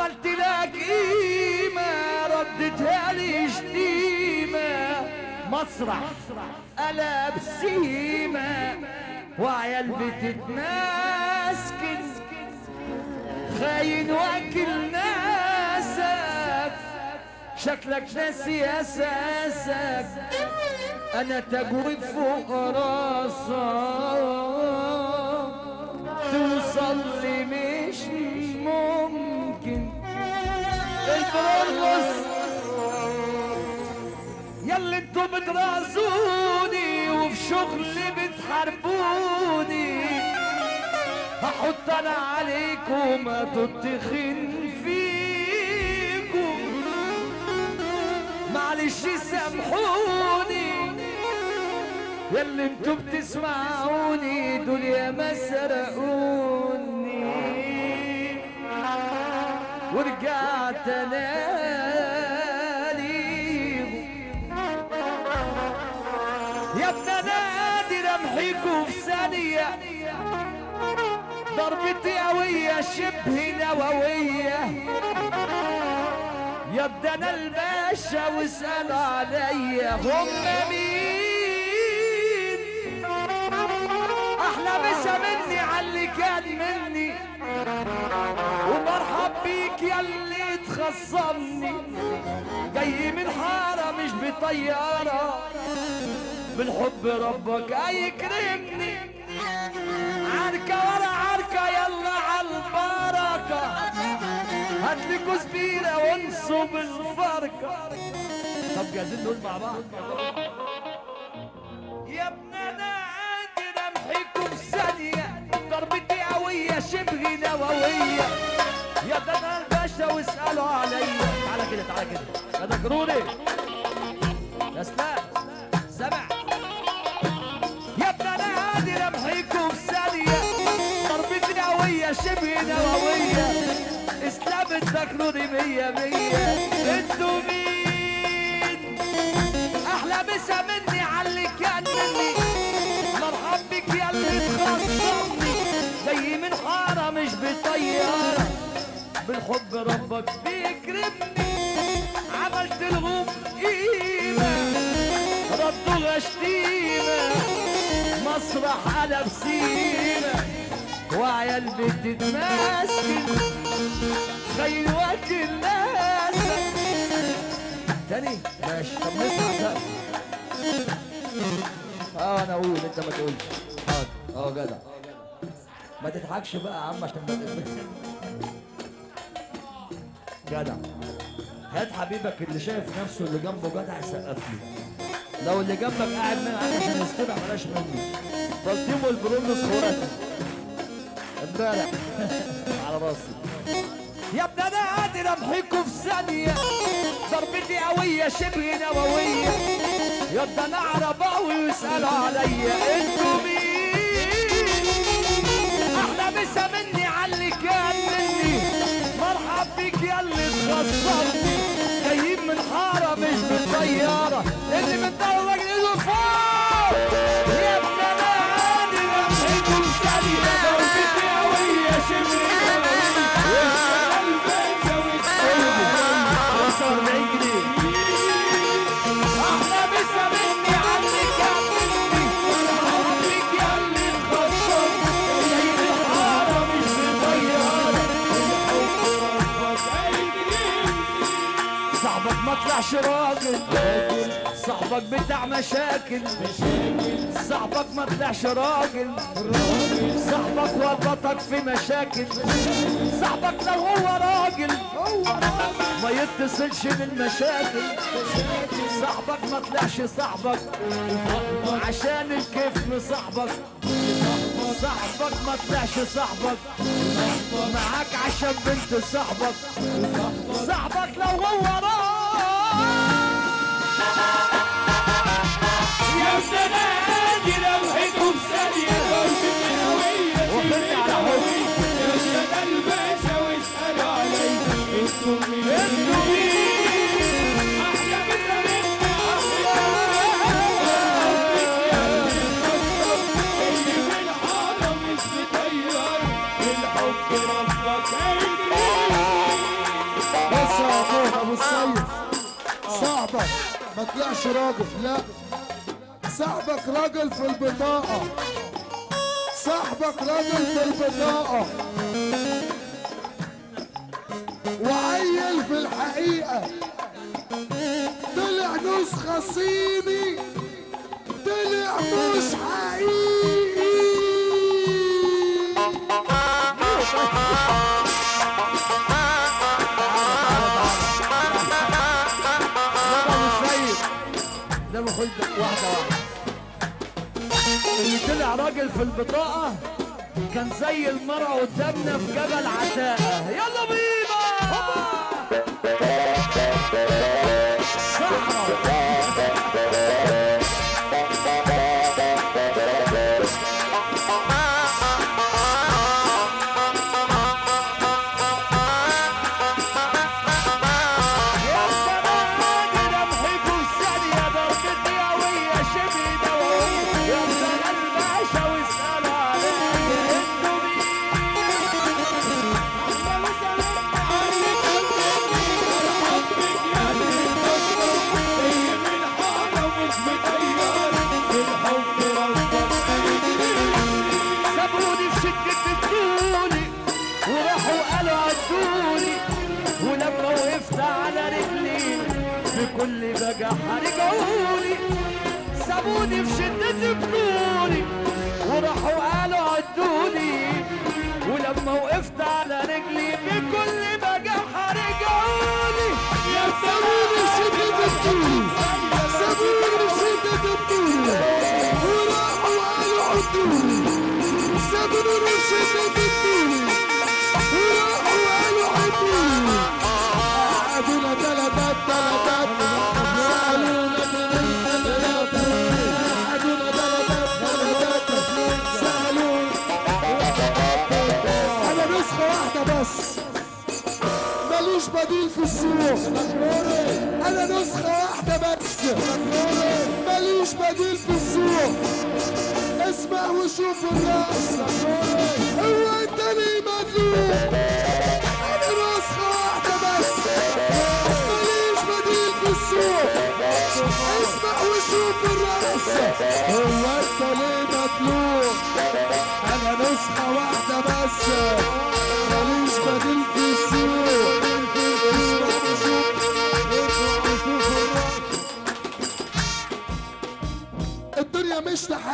عملت لك قيمة ردتها لي شتيمة مسرح قلب سيمة وعيال بتتماسكن. خاين واكل ناسك شكلك ناسي أساسك. أنا تجويف فوق راسك. توصل لي مش ممكن. البرولوس ياللي أنتوا بترازوني وفي شغلي بتحاربوني. هحط أنا عليكم تتخن فيكم. معلش سامحوني. ياللي أنتوا بتسمعوني دول يا ما سرقوني. ورجعت اناديهم يا ابن نادي رمحيكوا في ثانية. ضربتي قوية شبه نووية. يا ابن الباشا واسأل عليا. هم مين؟ أحلى مسا مني عاللي كان مني. ومرحب بيك ياللي تخصمني جاي من حارة مش بطيارة. بالحب ربك هيكرمني عركة ورا عركة يلا عالبركة هاتلي كوز بيرة وانصب الفركة طب جاهزين نقول مع بعض. يا ابن أنا عندي رمحيكم ثانية. ضربتي شبه نووية. يا ده الباشا واسألوا عليا. تعالى كده تعالى كده. يا ذكروني يا اسلام سمع. يا ابن أنا عادي رمحيكم ثانية. ضربتي قوية شبه نووية. إسلام تذكروني مية مية. أنتوا مين؟ أحلى مسا مني عاللي كان مني. مرحب بك يا اللي تخصمني جاي من مش بطيارة بالحب ربك بيكرمني. عملت لهم قيمة. ردوا غشتيمة. مسرح قلب سيمة وعيال بتتماسك خيل واكل ناسك تاني؟ ماشي. طب نسمع آه أنا أقول أنت ما تقولش. حاضر آه جدع. ما تضحكش بقى يا عم عشان ما جدع. هات حبيبك اللي شايف نفسه اللي جنبه جدع يسقف لي. لو اللي جنبك قاعد معاك عشان يستمع بلاش مني. بلطيمو البرولوس اخواتي امبارح. على راسي. يا ابن أنا قادر امحيكوا في ثانية. ضربتي قوية شبه نووية. يا ابن أنا عرباوي ويسألوا عليا. أنتوا مين؟ مسا مني عاللي كان مني مرحب بيك يا اللي تخسرني. جايين من حارة مش بالطيارة. اللي من دولة راجل صاحبك بتاع مشاكل. صاحبك ما طلعش راجل. صاحبك وربطك في مشاكل. صاحبك لو هو راجل. ما يتصلش بالمشاكل. صاحبك ما طلعش صاحبك. عشان الكيف مصاحبك صاحبك ما طلعش صاحبك. معاك عشان بنت صاحبك. صاحبك لو هو راجل. حب يا ابن الباشا صاحبك. ما طلعش راجل. لا. صاحبك راجل في البطاقة صاحبك راجل في البطاقة وعيل في الحقيقة. طلع نسخة صيني. واحدة واحدة. اللي طلع راجل في البطاقة كان زي المرأة قدامنا في جبل عتاقة. يلا بينا! بديل في السوق. أنا نسخة واحدة بس. ماليش بديل في السوق. اسمع وشوف الرأس هو أنت ليه مدلوق أنا نسخة واحدة بس. ماليش أنا نسخة واحدة بس.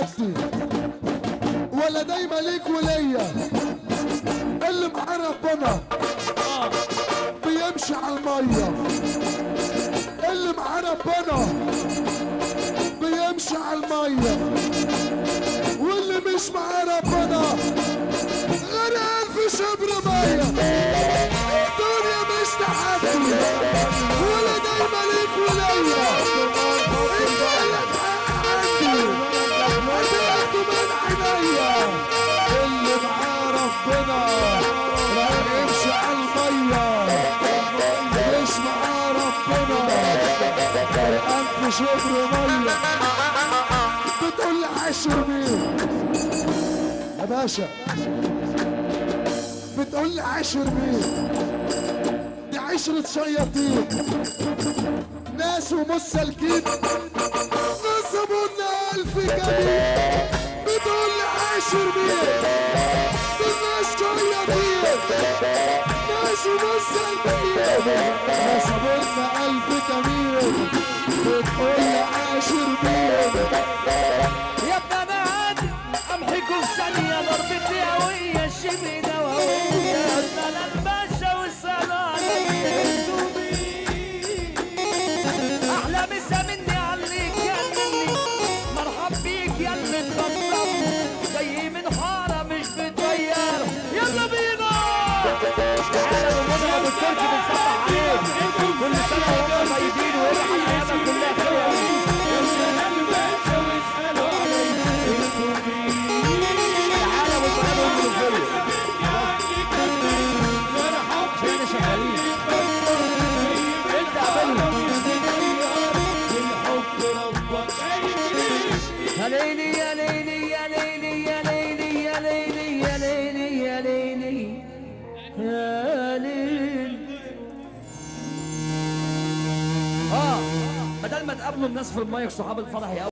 تحدي ولا دايما ليك وليا اللي معاه ربنا بيمشي على المية. اللي معاه ربنا بيمشي على المية. واللي مش معاه ربنا غرقان في شبر مية. شبر مية. بتقول لي عاشر مين يا باشا. بتقول لي عاشر مين دي عشرة شياطين ناس ومسالكين نصبوا لنا ألف جميل بتقول لي عاشر مين دول ناس شياطين ناس ومسالكين نصبوا لنا ألف جميل بتقول عاشر مين يا ابن آدم امحكوا في ثانية ضربتي قويه شبه دوويه يا ابن الباشا والسلام أحلى مسا مني عليك يا مني مرحب بيك يا اللي اتخصم جاي من حاره مش بتغير يلا بينا تعالى ومنى ابو التركي تقابلوا الناس في المايك صحاب الفرح يا